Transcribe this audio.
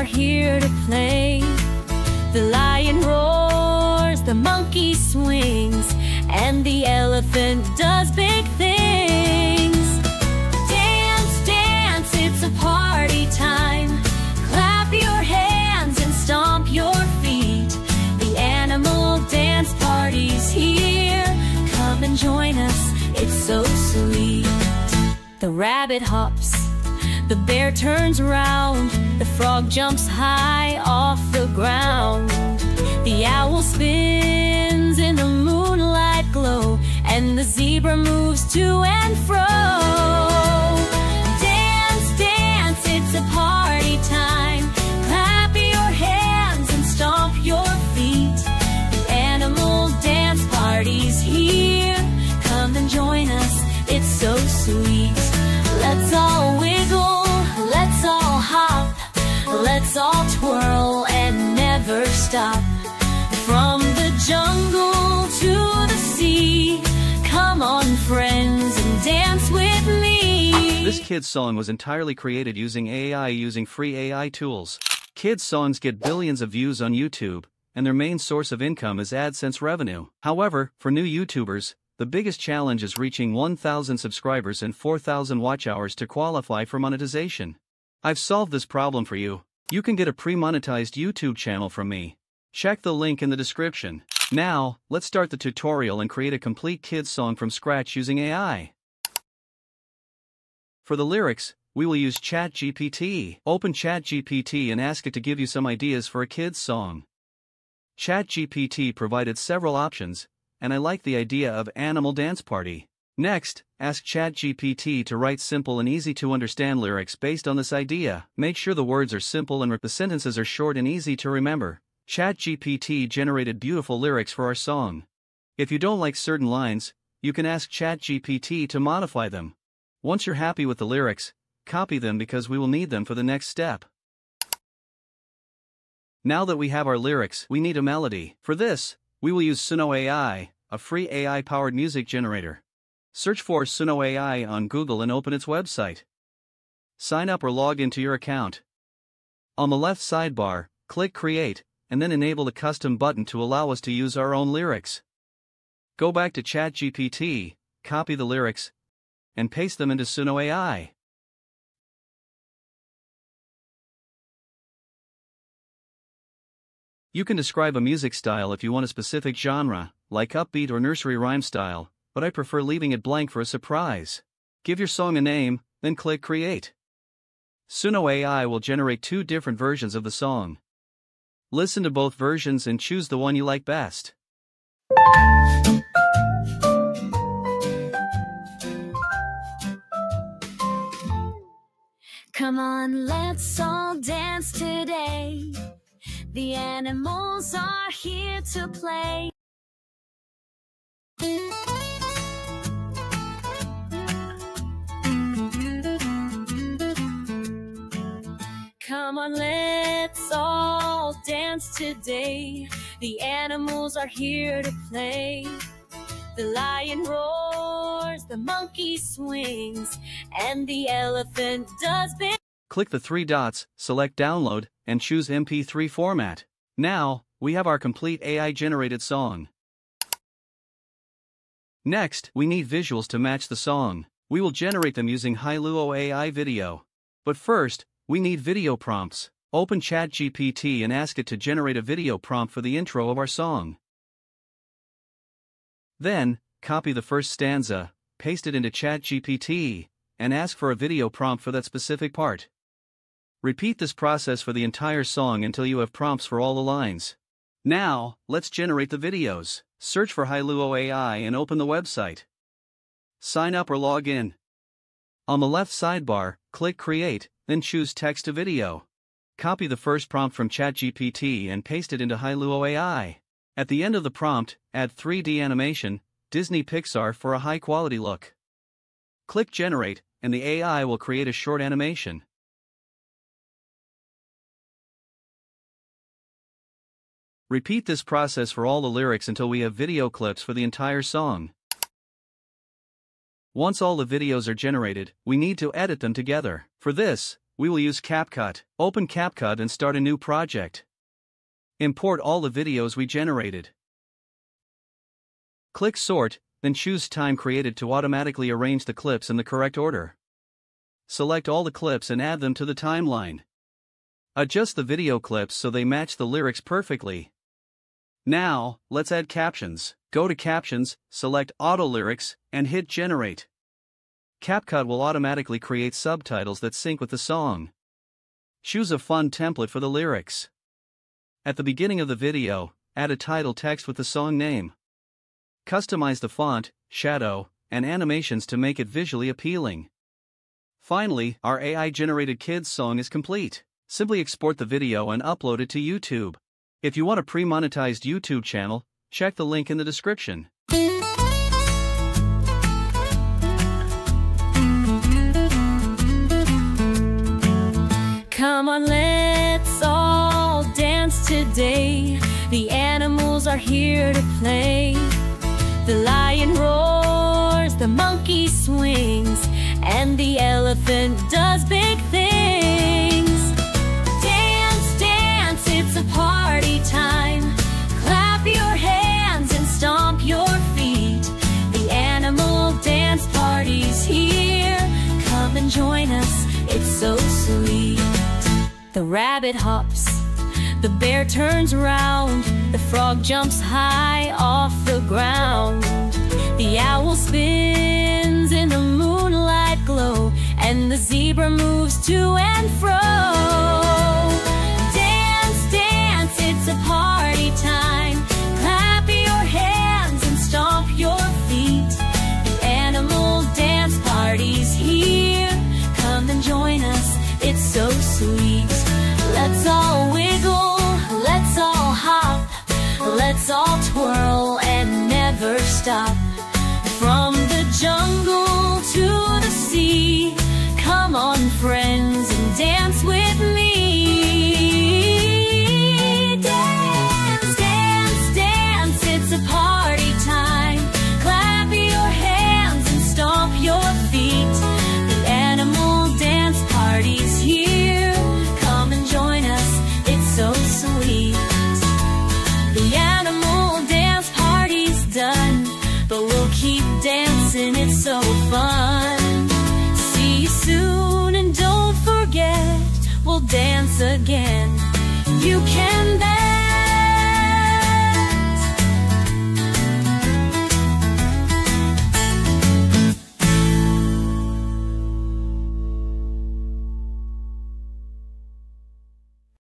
are here to play. The lion roars, the monkey swings, and the elephant does big things. Dance, dance, it's a party time. Clap your hands and stomp your feet. The animal dance party's here. Come and join us, it's so sweet. The rabbit hops, the bear turns round, the frog jumps high off the ground. The owl spins in the moonlight glow, and the zebra moves to and fro. This kid's song was entirely created using AI using free AI tools. Kids' songs get billions of views on YouTube, and their main source of income is AdSense revenue. However, for new YouTubers, the biggest challenge is reaching 1,000 subscribers and 4,000 watch hours to qualify for monetization. I've solved this problem for you. You can get a pre-monetized YouTube channel from me. Check the link in the description. Now, let's start the tutorial and create a complete kids song from scratch using AI. For the lyrics, we will use ChatGPT. Open ChatGPT and ask it to give you some ideas for a kid's song. ChatGPT provided several options, and I like the idea of Animal Dance Party. Next, ask ChatGPT to write simple and easy to understand lyrics based on this idea. Make sure the words are simple and the sentences are short and easy to remember. ChatGPT generated beautiful lyrics for our song. If you don't like certain lines, you can ask ChatGPT to modify them. Once you're happy with the lyrics, copy them because we will need them for the next step. Now that we have our lyrics, we need a melody. For this, we will use Suno AI, a free AI powered music generator. Search for Suno AI on Google and open its website. Sign up or log into your account. On the left sidebar, click Create, and then enable the custom button to allow us to use our own lyrics. Go back to ChatGPT, copy the lyrics, and paste them into Suno AI. You can describe a music style if you want a specific genre, like upbeat or nursery rhyme style, but I prefer leaving it blank for a surprise. Give your song a name, then click Create. Suno AI will generate two different versions of the song. Listen to both versions and choose the one you like best. Come on, let's all dance today. The animals are here to play. Come on, let's all dance today. The animals are here to play. The lion roars, the monkey swings, and the elephant does big. Click the three dots, select Download, and choose MP3 format. Now, we have our complete AI generated song. Next, we need visuals to match the song. We will generate them using Hailuo AI Video. But first, we need video prompts. Open ChatGPT and ask it to generate a video prompt for the intro of our song. Then, copy the first stanza, paste it into ChatGPT, and ask for a video prompt for that specific part. Repeat this process for the entire song until you have prompts for all the lines. Now, let's generate the videos. Search for Hailuo AI and open the website. Sign up or log in. On the left sidebar, click Create, then choose Text to Video. Copy the first prompt from ChatGPT and paste it into Hailuo AI. At the end of the prompt, add 3D animation, Disney Pixar for a high quality look. Click Generate, and the AI will create a short animation. Repeat this process for all the lyrics until we have video clips for the entire song. Once all the videos are generated, we need to edit them together. For this, we will use CapCut. Open CapCut and start a new project. Import all the videos we generated. Click Sort, then choose Time Created to automatically arrange the clips in the correct order. Select all the clips and add them to the timeline. Adjust the video clips so they match the lyrics perfectly. Now, let's add captions. Go to Captions, select Auto Lyrics, and hit Generate. CapCut will automatically create subtitles that sync with the song. Choose a fun template for the lyrics. At the beginning of the video, add a title text with the song name. Customize the font, shadow, and animations to make it visually appealing. Finally, our AI generated kids song is complete. Simply export the video and upload it to YouTube. If you want a pre monetized YouTube channel, check the link in the description. Come on, let's all dance today. The animals are here to play. The lion roars, the monkey swings, and the elephant does big things. Dance, dance, it's a party time. Clap your hands and stomp your feet. The animal dance party's here. Come and join us, it's so sweet. The rabbit hops, the bear turns round, the frog jumps high off the ground. The owl spins in the moonlight glow, and the zebra moves to and fro. Dance, dance, it's a party time. Clap your hands and stomp your feet. The animal dance party's here. Come and join us, it's so sweet. Let's all let's all twirl and never stop. From the jungle to the sea, come on, friends, dance again. You can.